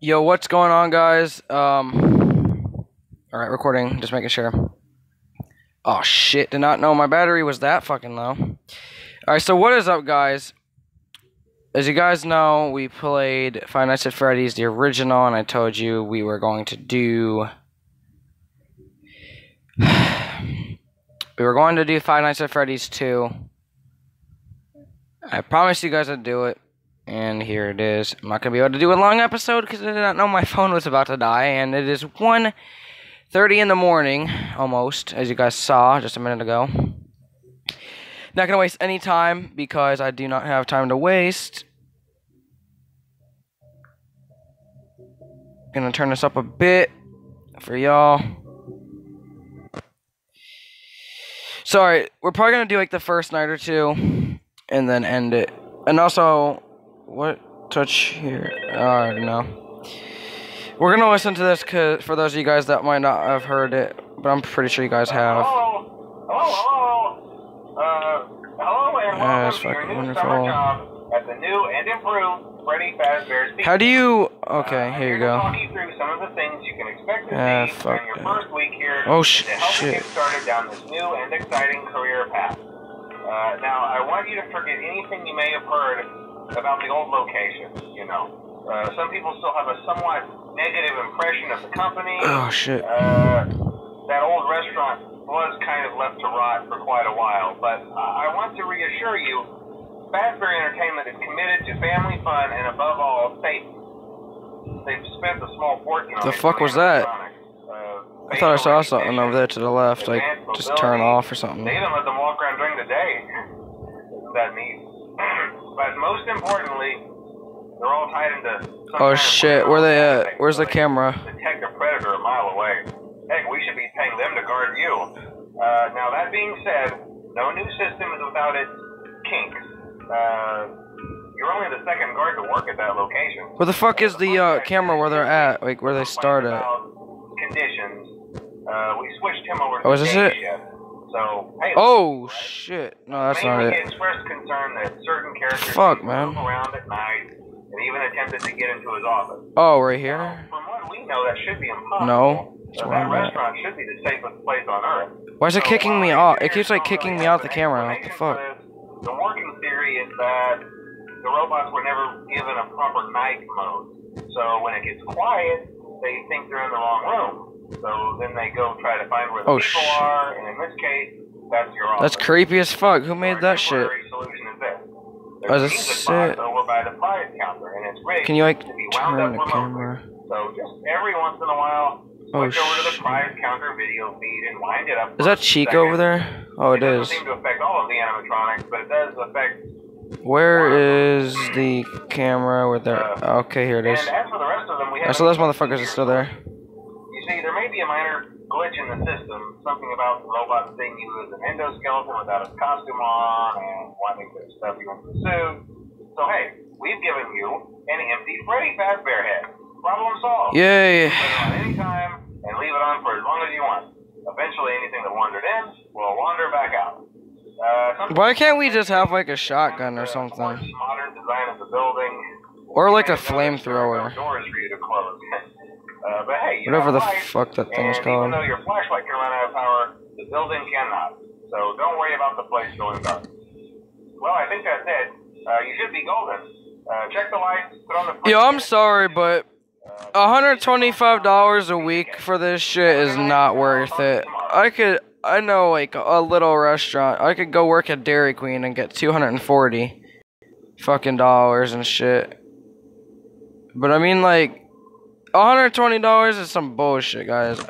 Yo, what's going on, guys? Um, all right, recording. Just making sure. Oh shit! Did not know my battery was that fucking low. All right, so what is up, guys? As you guys know, we played Five Nights at Freddy's, the original, and I told you we were going to do. we were going to do Five Nights at Freddy's 2. I promised you guys I'd do it. And here it is. I'm not going to be able to do a long episode because I did not know my phone was about to die. And it is 1.30 in the morning, almost, as you guys saw just a minute ago. Not going to waste any time because I do not have time to waste. Gonna turn this up a bit for y'all. Sorry, we're probably gonna do like the first night or two and then end it. And also, what touch here? I already know. We're gonna listen to this cause, for those of you guys that might not have heard it, but I'm pretty sure you guys have. Hello, hello, hello. Uh, hello and Yeah, welcome to your fucking new wonderful. summer job at the new and improved Freddy Fazbear's Pizza. How do you? Uh, Okay, here you go. Talk you through some of the things you can expect to Ah, see fuck your first week here Oh, sh- to help you shit. get started down this new and exciting career path. Uh, now, I want you to forget anything you may have heard about the old location. You know, uh, some people still have a somewhat negative impression of the company. Oh shit. Uh, that old restaurant was kind of left to rot for quite a while, but I want to reassure you, Fazbear Entertainment is committed to family fun and above all, safety. They've spent a small fortune on The fuck was that? Uh, I thought I saw something over there to the left, like just turn off or something. They even let them walk around during the day. Isn't that neat? But most importantly, they're all tied into Oh shit, where they at? Where's the camera? Detect a predator a mile away. Heck, we should be paying them to guard you. Uh, now that being said, no new system is without its kinks. Uh, you're only the second guard to work at that location. Where the fuck is the uh, camera where they're at? Like where they start at? Conditions. Uh, we switched him over to Oh, is this it? shift. So, hey, Oh shit! No, that's not mainly it. expressed concern that certain characters Fuck, man. around at night and even attempted to get into his office. Oh, right Now, here. from what we know, that should be impossible. No, that's where that I'm at. restaurant should be the safest place on earth. Why is it So kicking me off? It keeps like kicking me out the camera. What the fuck? this, The working theory is that the robots were never given a proper night mode. So when it gets quiet, they think they're in the wrong room. So then they go try to find where the Oh, people shit. are, and in this case, that's. That's creepy as fuck. Who made that shit? temporary Solution is. Oh, There's a this music is box it. over by the prize counter, and it's rigged Can you like to be wound turn the camera? So just every once in a while, Oh, over to the shit. prize counter video feed and wind it up. Is that second. over there? Oh, it doesn't is. seem to affect all of the animatronics, but it does affect. Where is the camera? Where they're? Uh, okay, here it is. And as for the rest of them, we Oh, have. so those motherfuckers are still there. You see, there may be a minor glitch in the system, something about the robot seeing you as an endoskeleton without a costume on and wanting to stuff you into a suit. So hey, we've given you an empty Freddy Fazbear head. Problem solved. Yay! Put it on any and leave it on for as long as you want. Eventually, anything that wandered in will wander back out. Uh, Why can't we just have like a shotgun or uh, something? Modern design of the building. Or like a Kind of noticed there are flamethrower. Doors for you uh, but hey, Whatever the light, fuck that thing is called. Even though your flashlight can run out of power, the building cannot. So don't worry about the place going dark. Well, I think that's it. Uh, you should be golden. Uh, check the lights. Put on the. Yo, I'm sorry, but $125 a week for this shit is not worth it. I could, I know like a little restaurant. I could go work at Dairy Queen and get 240 fucking dollars and shit. But I mean, like, $120 is some bullshit, guys.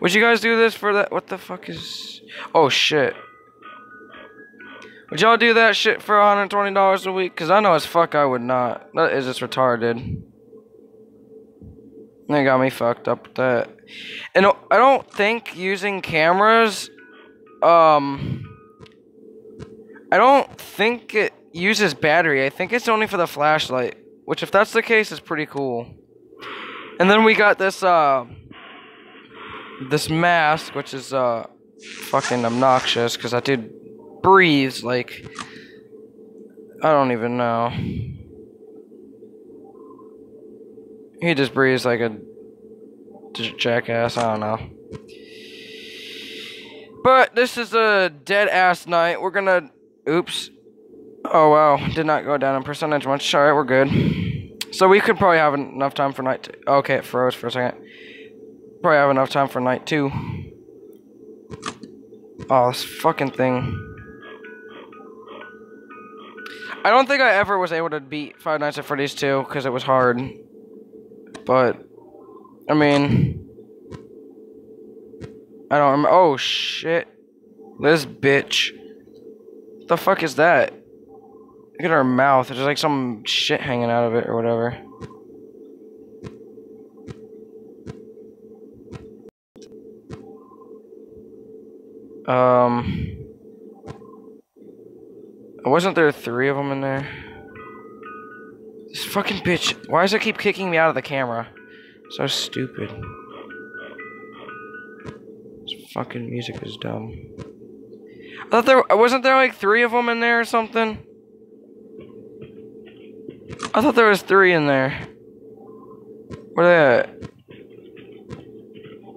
Would you guys do this for that? What the fuck is. Oh shit. Would y'all do that shit for $120 a week? Because I know as fuck I would not. That is just retarded. They got me fucked up with that. And I don't think using cameras, um, I don't think it uses battery. I think it's only for the flashlight. Which, if that's the case, is pretty cool. And then we got this, uh, this mask, which is, uh, fucking obnoxious, because that dude breathes like, I don't even know. He just breathes like a jackass. I don't know. But this is a dead ass night. We're gonna. Oops. Oh wow, did not go down in percentage much. Alright, we're good. So we could probably have enough time for night two. Okay, it froze for a second. Probably have enough time for night two. Oh, this fucking thing. I don't think I ever was able to beat Five Nights at Freddy's 2 because it was hard. But, I mean, I don't remember. Oh shit, this bitch. The fuck is that? Look at her mouth. There's like some shit hanging out of it or whatever. Um. Wasn't there three of them in there? This fucking bitch. Why does it keep kicking me out of the camera? So stupid. This fucking music is dumb. I thought there wasn't there like three of them in there or something. I thought there was three in there. Where they at?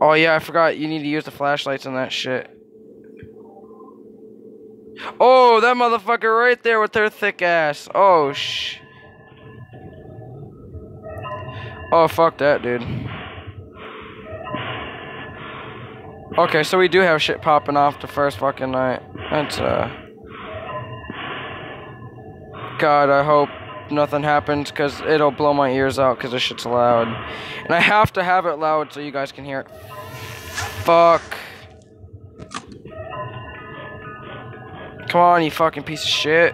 Oh yeah, I forgot you need to use the flashlights on that shit. Oh, that motherfucker right there with her thick ass. Oh, sh. Oh, fuck that, dude. Okay, so we do have shit popping off the first fucking night. That's, uh... God, I hope nothing happens, because it'll blow my ears out, because this shit's loud. And I have to have it loud so you guys can hear it. Fuck. Come on, you fucking piece of shit.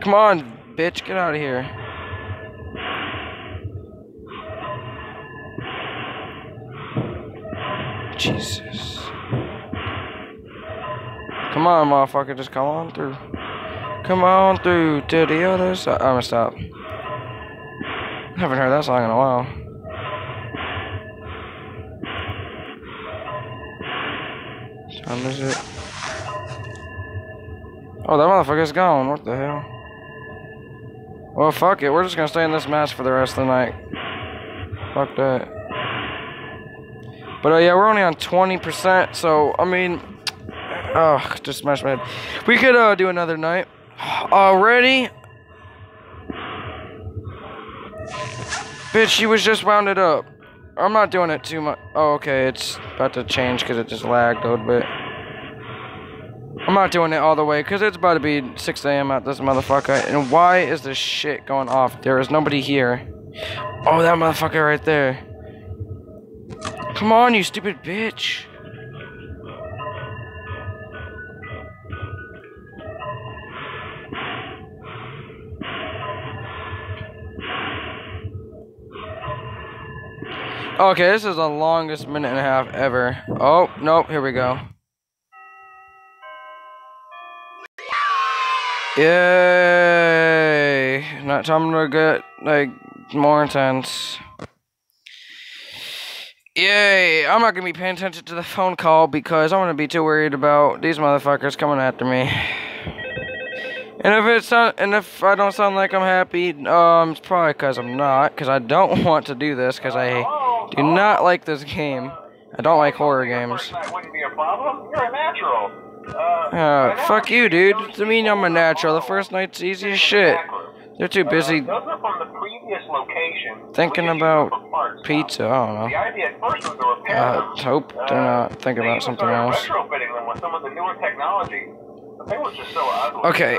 Come on, bitch, get out of here. Jesus. Come on, motherfucker, just come on through. Come on through to the other side. I'm gonna stop. Haven't heard that song in a while. time is it? Oh, that motherfucker's gone. What the hell? Well, fuck it. We're just gonna stay in this mess for the rest of the night. Fuck that. But uh, yeah, we're only on 20%, so, I mean... Oh, just smashed my head. We could uh, do another night. Already? Bitch, she was just rounded up. I'm not doing it too much. Oh, okay, it's about to change because it just lagged a little bit. I'm not doing it all the way because it's about to be 6 a.m. at this motherfucker. And why is this shit going off? There is nobody here. Oh, that motherfucker right there. Come on, you stupid bitch. Okay, this is the longest minute and a half ever. Oh, nope, here we go. Yay! Not time to get, like, more intense. Yay! I'm not gonna be paying attention to the phone call because I'm gonna be too worried about these motherfuckers coming after me. And if it's not, and if I don't sound like I'm happy, um, it's probably because I'm not, because I don't want to do this, because I do not like this game. I don't like horror games. Uh, fuck you, dude. I mean I'm a natural. The first night's easy as shit. They're too busy thinking about pizza. I don't know. repair Uh, hope they're not thinking about something else. Okay.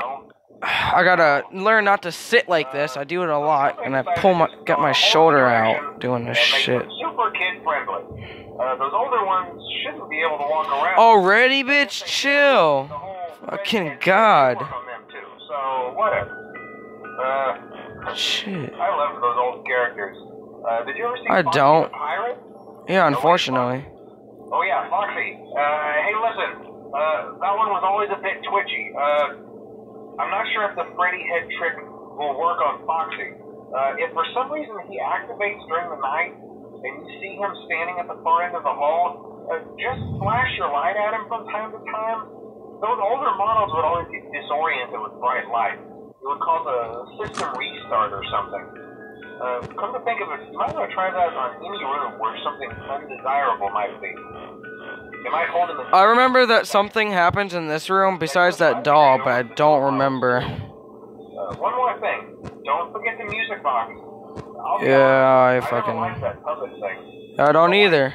I gotta learn not to sit like this. I do it a lot, and I pull my, got my shoulder out doing this shit. Super kid friendly. Uh, those older ones shouldn't be able to walk around. Already, bitch, chill. Fucking God. work on them too. So whatever. Uh, Shit. I love those old characters. Uh, did you ever see I Foxy don't. Pirate? Yeah, unfortunately. Oh yeah, Foxy. Uh, hey, listen. Uh, that one was always a bit twitchy. Uh, I'm not sure if the Freddy head trick will work on Foxy. Uh, if for some reason he activates during the night and you see him standing at the far end of the hall, uh, just flash your light at him from time to time. Those older models would always get disoriented with bright light. it would cause a system restart or something. Uh, come to think of it, you might want to try that on any room where something undesirable might be. It might hold the. I remember that something happens in this room besides that doll, but I don't remember. Uh, one more thing. Don't forget the music box. Yeah, I honest, I fucking- don't like that. I don't either.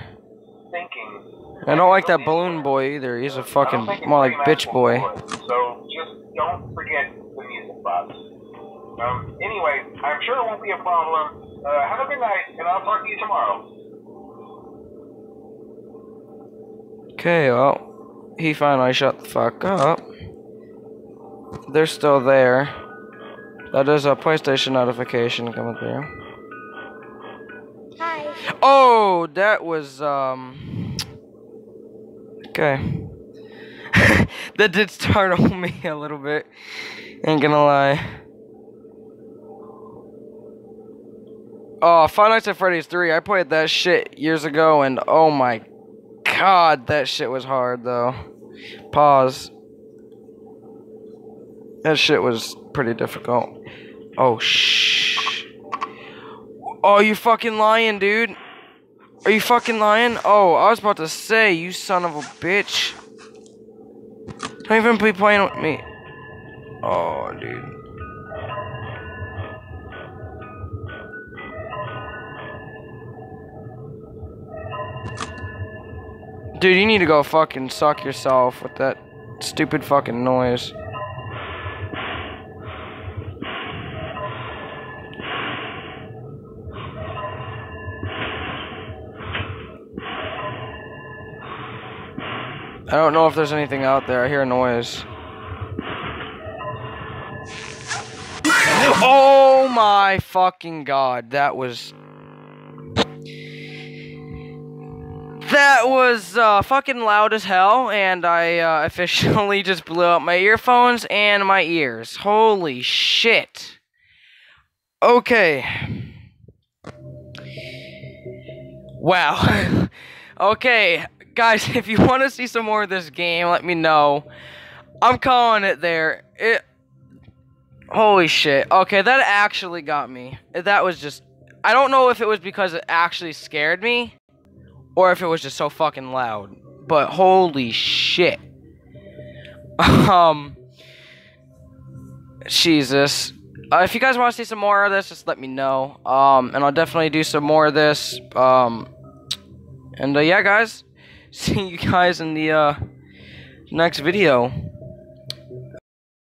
Thinking. I don't like that balloon boy either. He's a fucking more like bitch boy. So just don't forget the music box. Um, anyway, I'm sure it won't be a problem. Uh, have a good night, and I'll talk to you tomorrow. Okay, well, he finally shut the fuck up. They're still there. That is a PlayStation notification coming through. Oh, that was um. Okay. that did startle me a little bit. Ain't gonna lie. Oh, Five Nights at Freddy's 3. I played that shit years ago, and oh my god, that shit was hard though. Pause. That shit was pretty difficult. Oh, shh. Oh, you fucking lying, dude. Are you fucking lying? Oh, I was about to say, you son of a bitch. Don't even be playing with me. Oh, dude. Dude, you need to go fucking suck yourself with that stupid fucking noise. I don't know if there's anything out there. I hear a noise. Oh my fucking god, that was That was uh, fucking loud as hell, and I uh, officially just blew out my earphones and my ears. Holy shit. Okay. Wow. okay, guys, if you want to see some more of this game, let me know. I'm calling it there. It. Holy shit. Okay, that actually got me. That was just. I don't know if it was because it actually scared me or if it was just so fucking loud. But holy shit. um Jesus. Uh, if you guys want to see some more of this, just let me know. Um and I'll definitely do some more of this. Um and uh, yeah guys, see you guys in the uh next video.